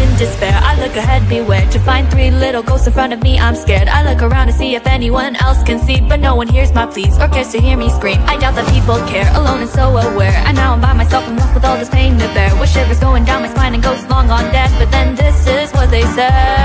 in despair. I look ahead, beware To find three little ghosts in front of me, I'm scared. I look around to see if anyone else can see But no one hears my pleas or cares to hear me scream. I doubt that people care, alone and so aware. And now I'm by myself and left with all this pain to bear. With shivers going down my spine and ghosts long on death. But then this is what they said.